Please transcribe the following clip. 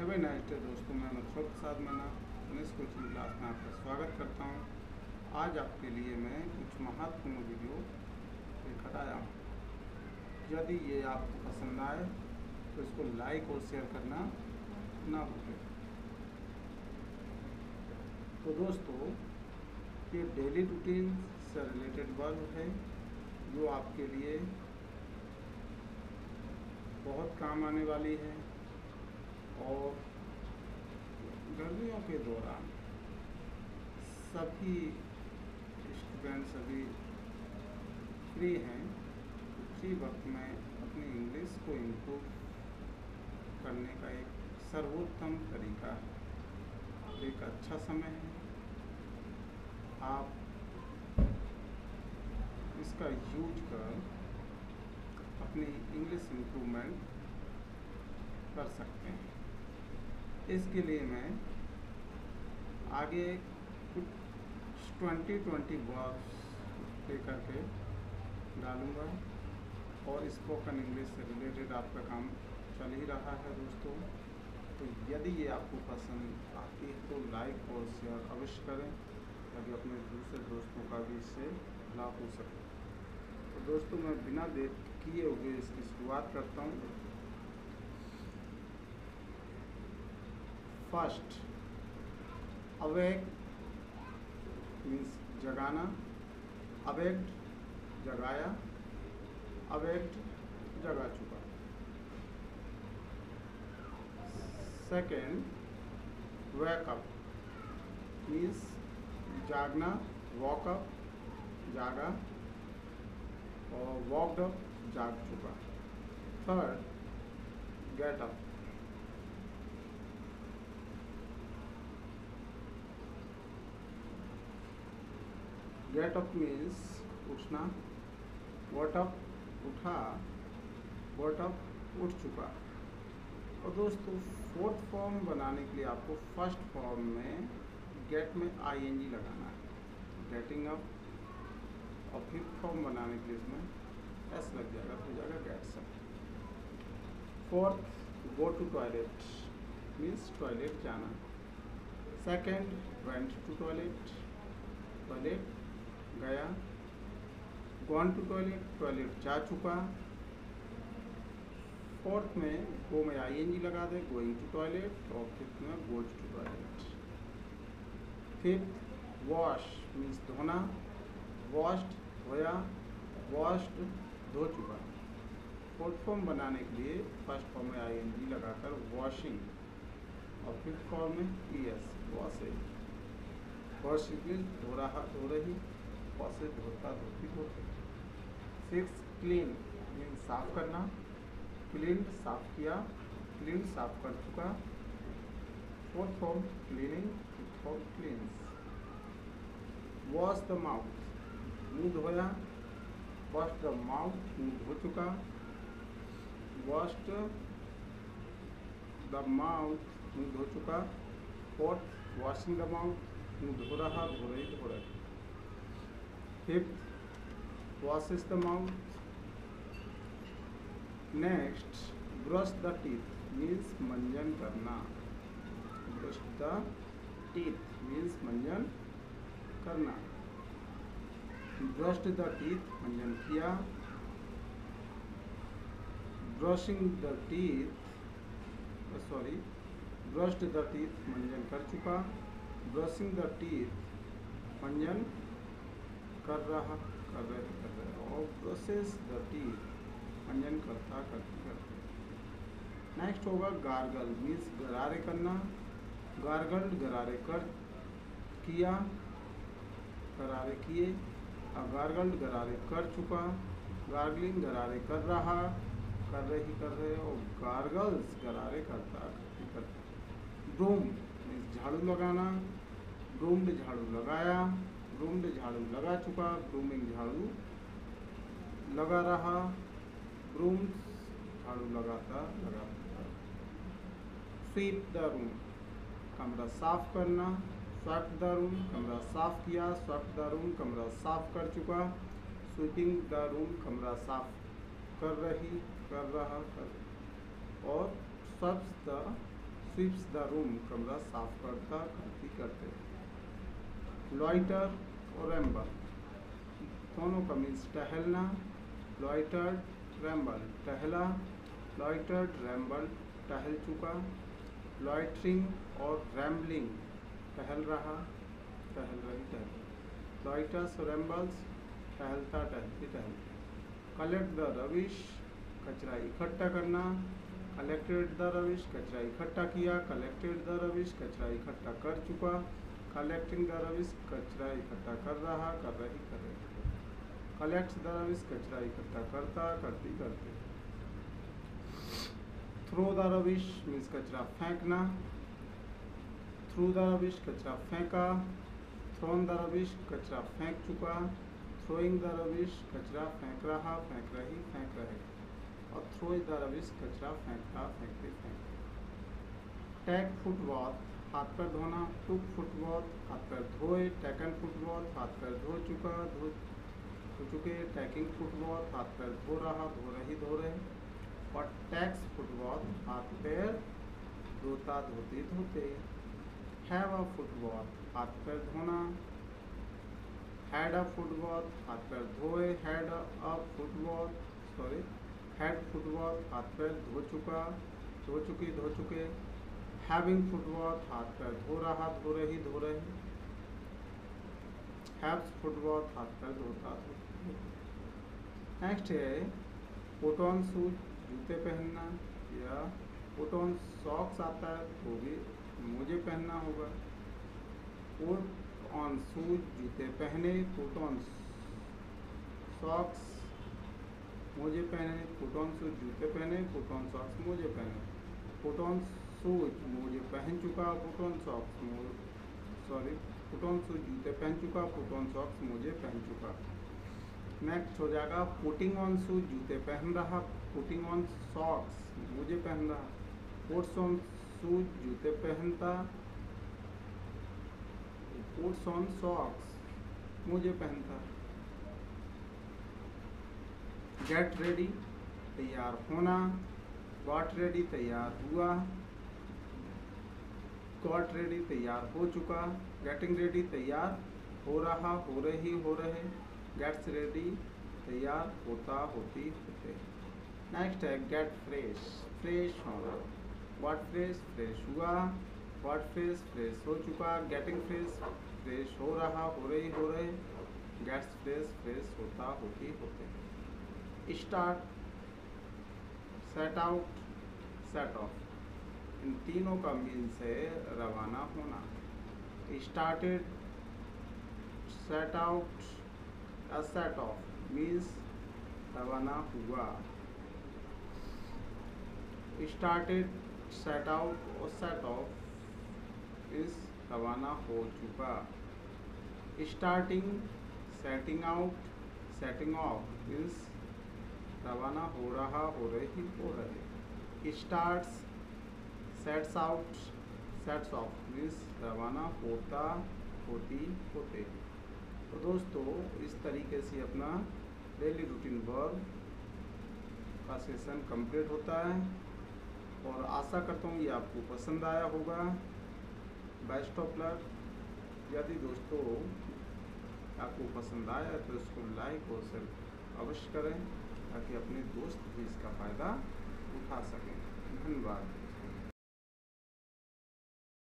Have a nice day दोस्तों। मैं मथुर प्रसाद मना गणेश कोचिंग क्लास में आपका स्वागत करता हूँ। आज आपके लिए मैं कुछ महत्वपूर्ण वीडियो लेकर आया हूँ। यदि ये आपको पसंद आए तो इसको लाइक और शेयर करना ना भूलें। तो दोस्तों, ये डेली रूटीन से रिलेटेड वर्क है, जो आपके लिए बहुत काम आने वाली है। और गर्मियों के दौरान सभी स्टूडेंट सभी फ्री हैं। उसी वक्त में अपनी इंग्लिश को इम्प्रूव करने का एक सर्वोत्तम तरीका है। एक अच्छा समय है। आप इसका यूज़ कर अपनी इंग्लिश इम्प्रूवमेंट कर सकते हैं। इसके लिए मैं आगे कुछ ट्वेंटी ट्वेंटी वर्ड्स लेकर के डालूँगा और स्पोकन इंग्लिश से रिलेटेड आपका काम चल ही रहा है दोस्तों। तो यदि ये आपको पसंद आती है तो लाइक और शेयर अवश्य करें, ताकि अपने दूसरे दोस्तों का भी इससे लाभ हो सके। तो दोस्तों, मैं बिना देर किए हुए इसकी शुरुआत करता हूँ। फ़र्स्ट अवेक मीन्स जगाना अवेक्ड जगाया अवेक्ड जगा चुका सेकेंड वेकअप मीन्स जागना वॉकअप जागा और वॉकड अप जाग चुका third get up get up means उठना। वॉट अप उठा। वॉट अप उठ चुका। और दोस्तों फोर्थ फॉर्म बनाने के लिए आपको फ़र्स्ट फॉर्म में गेट में आई एन जी लगाना है। गेटिंग अप और फिफ्थ फॉर्म बनाने के लिए इसमें एस लग जाएगा तो जाएगा gets up fourth go to toilet means toilet जाना। Second went to toilet toilet गया। गॉन टू टॉयलेट टॉयलेट जा चुका। फोर्थ में गो में आई एन जी लगा दे गोइंग टू टॉयलेट और फिफ्थ में goes to toilet fifth wash means धोना। वॉश्ड धोया। वॉश्ड धो चुका। फोर्थ फॉर्म बनाने के लिए फ़र्स्ट फॉर्म में आई एन जी लगाकर वॉशिंग और फिफ्थ फॉर्म में ई एस वॉशिंग वॉशिंग धो रहा, धो रही। से धोता धोती धोते सिक्स क्लीन मीन साफ़ करना। क्लीन साफ़ किया। क्लीन साफ़ कर चुका। Fourth form cleaning fifth form cleans wash the mouth मुँह धोया। वॉश द माउथ मुँह धो चुका। वॉश द माउथ मुँह धो चुका। फोर्थ वॉशिंग द माउथ मुँह धो रहा, धो रही धो रही। Fifth washes the mouth next brush the teeth means मंजन करना brush the teeth means मंजन करना brushed the teeth मंजन किया brushing the teeth sorry brushed the teeth मंजन कर चुका brushing the teeth मंजन कर रहा, कर रहे थे कर रहे। और प्रोसेस द टी मंजन करता करते करते नेक्स्ट होगा गार्गल मीन्स गरारे करना गार्गल्ड गरारे कर, किया, गरारे किए। अब गार्गल्ड गरारे कर चुका, गार्गलिंग गरारे कर रहा, कर रही कर रहे, और गार्गल्स गरारे करता, करते करते। ब्रूम मीन्स झाड़ू लगाना ब्रूम्ड झाड़ू लगाया ब्रूम्ड झाड़ू लगा चुका ब्रूमिंग झाड़ू लगा रहा ब्रूम झाड़ू लगाता लगाता स्वीप द रूम, कमरा साफ़ करना, स्वेप द रूम, कमरा साफ़ किया, स्वेप द रूम, कमरा साफ़ कर चुका। स्वीपिंग द रूम, कमरा साफ़ कर रही, कर रहा, कर और swaps the, sweeps the room, कमरा साफ़ करता, करती, करते। लॉइटर और रैम्बल दोनों का मीन्स टहलना लॉइटर रैम्बल टहला लॉइटर रैम्बल टहल चुका लॉइटरिंग और रैम्बलिंग टहल रहा, टहल रही, टहल। लॉइटर्स रैम्बल्स टहलता, टहलती टहलती। कलेक्ट द रविश कचरा इकट्ठा करना। कलेक्टेड द रविश कचरा इकट्ठा किया। कलेक्टेड द रविश कचरा इकट्ठा कर चुका। कलेक्टिंग द रविश कचरा इकट्ठा कर रहा, कर रही कर रही। कलेक्ट द रविश कचरा इकट्ठा करता, करती, करते। थ्रो द रविश मीन्स कचरा फेंकना, थ्रू द रविश कचरा फेंका, थ्रोन द रविश कचरा फेंक चुका, थ्रोइंग द रविश कचरा फेंक रहा, फेंक रही, फेंक रहे। और थ्रो द रविश कचरा फेंकता, फेंकते फेंकते। टैग फुटबॉल हाथ पैर धोना, टुक फुटबॉल, हाथ पैर धोए, टैकन फुटबॉल, हाथ पैर धो चुका, धो धो चुके, टैकिंग फुटबॉल, हाथ पैर धो रहा, धो रही, धो रहे। और टैक्स फुटबॉल, हाथ पैर धोता, धोते धोते। हैव अ फुटबॉल, हाथ पैर धोना। हैड अ फुटबॉल, हाथ पैर धोए, had a football, sorry, had football, हाथ पैर धो चुका, धो चुकी, धो चुके। हैविंग फुटबॉल हाथ पैर धो रहा धो रही धो रहे हैव्स फुटबॉल हाथ पैर धोता नेक्स्ट है पुट ऑन शूज़ जूते पहनना, या पुट ऑन सॉक्स आता है तो भी मुझे पहनना होगा। पुट ऑन शूज़ जूते पहने पुट ऑन सॉक्स मोजे पहने फुटॉन शूज़ जूते पहने फुटॉन सॉक्स मुझे पहने। फुटॉन शूज़ मोजे पहन चुका सॉक्स सॉरी फुटॉन शूज़ जूते पहन चुका फुटॉन सॉक्स पहन चुका। नेक्स्ट हो जाएगा पुटिंग ऑन जूते पहन रहा पुटिंग ऑन सॉक्स पहन रहा। पुट्स ऑन शूज़ जूते पहनता पुट्स ऑन सॉक्स मुझे पहनता। गेट रेडी तैयार होना गॉट रेडी तैयार हुआ। गॉट रेडी तैयार हो चुका। गेटिंग रेडी तैयार हो रहा, हो रही हो रहे। गेट्स रेडी तैयार होता, होती होते। नेक्स्ट है गेट फ्रेश फ्रेश होना वॉट फ्रेश फ्रेश हुआ। वॉट फ्रेश फ्रेश हो चुका। गेटिंग फ्रेश फ्रेश हो रहा, हो रही हो रहे। गेट्स फ्रेश फ्रेश होता, होती होते। Start set out set off इन तीनों का मीन्स है रवाना होना। Started set out set off means रवाना हुआ। स्टार्टेड सेट आउट और सेट ऑफ़ इस रवाना हो चुका। Starting setting out setting off means रवाना हो रहा, हो रही, हो रहे। Starts sets out sets off means रवाना होता होती होते तो दोस्तों, इस तरीके से अपना डेली रूटीन वर्क का सेशन कंप्लीट होता है। और आशा करता हूँ ये आपको पसंद आया होगा। बेस्ट ऑफ़ लक यदि दोस्तों, आपको पसंद आया तो इसको लाइक और शेयर अवश्य करें ताकि अपने दोस्त भी इसका फ़ायदा उठा सकें। धन्यवाद।